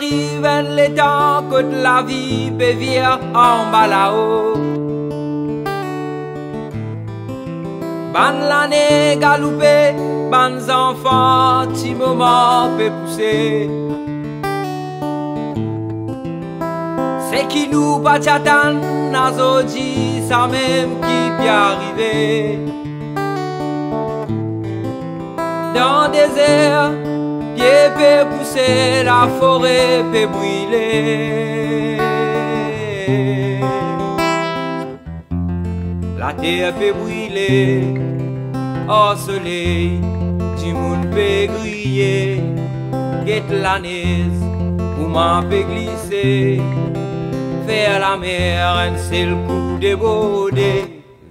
arrivent les temps que de la vie peut vivre en bas là-haut. Ban l'année galoupé, ban enfants, petit moment peut pousser. C'est qui nous batiatan, nazoji, ça même qui peut arriver. Dans des airs, Ye pe pousse la fore pe brile La ter pe brile Or soley Di moun pe griye Get lanez Pouman pe glise Fer la mer En sel kou debode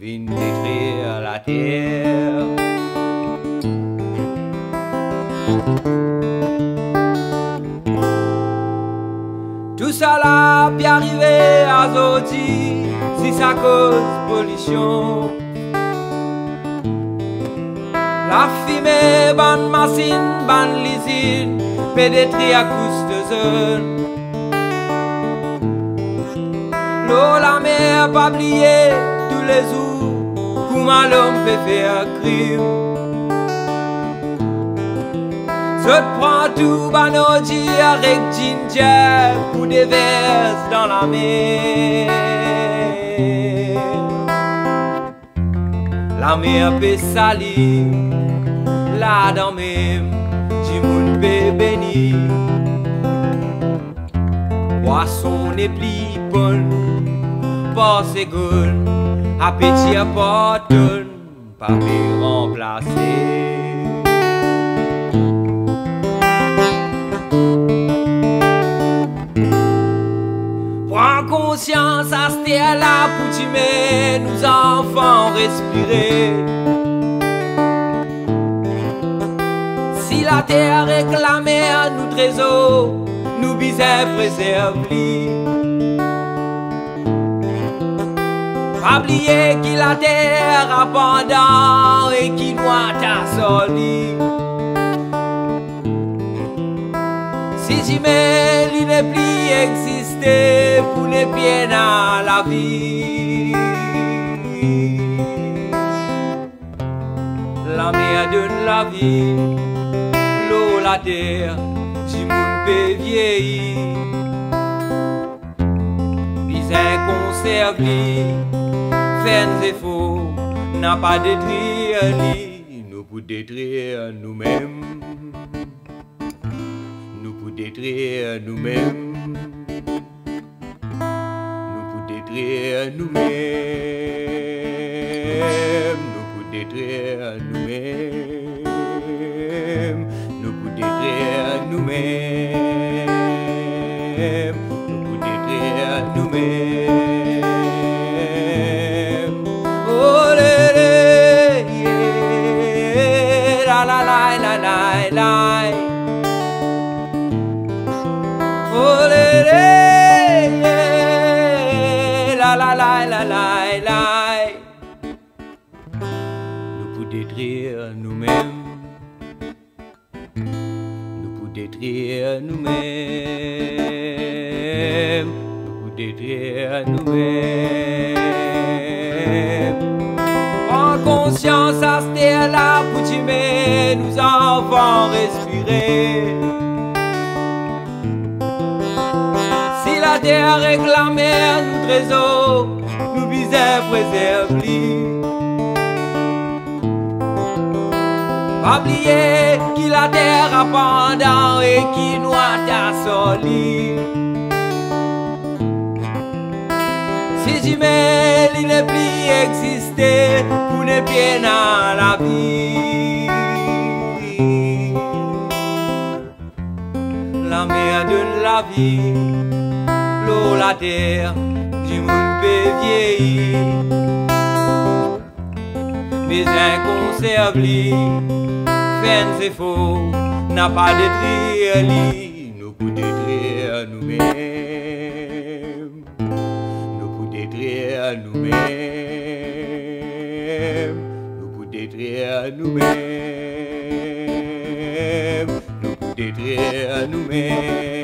Vin detrir la ter Tout ça là, puis arriver à Zodi, si ça cause pollution. La fumée, ban machine, ban peut détruire à cause de zone. L'eau, la mer, pas oublier tous les jours, comment l'homme peut faire crime. Je prends tout banodi avec ginger pour des dans la mer. La mer peut salir, là dans même, monde peut bénir. Poisson et plipon, pas seconde, appétit à pas me remplacer. Conscience à ce là pour t'aimer, nous enfants respirer. Si la terre réclamait à nous trésors, nous bisais préserver. Pas oublier qui la terre abondant et qui noie ta solide. Si j'aimais il n'est plus exister pour les pieds dans la vie. La mer donne la vie, l'eau, la terre, du monde peut vieillir. Bizarre conserve des faux, n'a pas détruire nous pour détruire nous-mêmes nous pour détruire nous-mêmes. Nous-mêmes. Nous pour détruire nous-mêmes. Nous pour détruire nous-mêmes. Nous pour détruire nous-mêmes. Oh, lé, lé. Oh, lé, lé, détruire nous-mêmes. Nous pour détruire nous-mêmes. Nous pour détruire nous-mêmes. Prends conscience à ce là pour nous enfants respirer. Si la terre mer nous trésors, nous bisais préserver. Pabliye ki la ter apandan e ki nou ata soli. Si jime li ne pli eksiste pou ne pie nan la vi. La mer de la vi, l'eau la terre, du moun pe vieillir. Bezen konserv li Fen se fo Na pa detri li Nou pou detri nou men Nou pou detri nou men Nou pou detri nou men Nou pou detri nou men